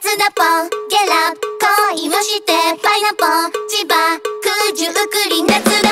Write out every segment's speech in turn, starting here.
ツナポゲラ恋をしてパイナポ千葉九十九里夏だ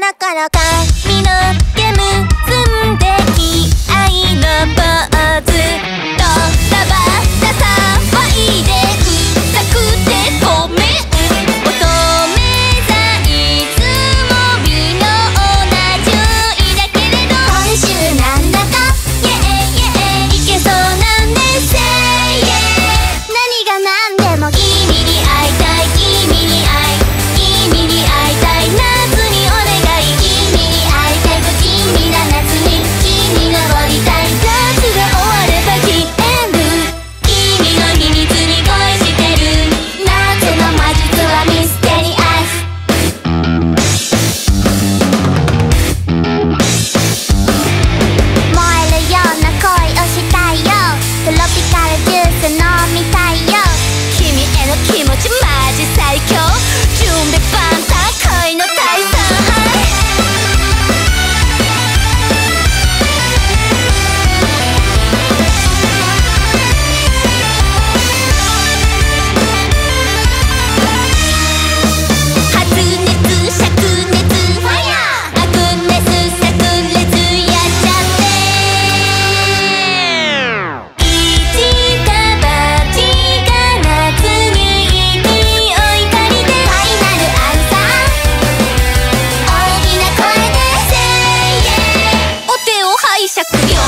花から髪の sacudió.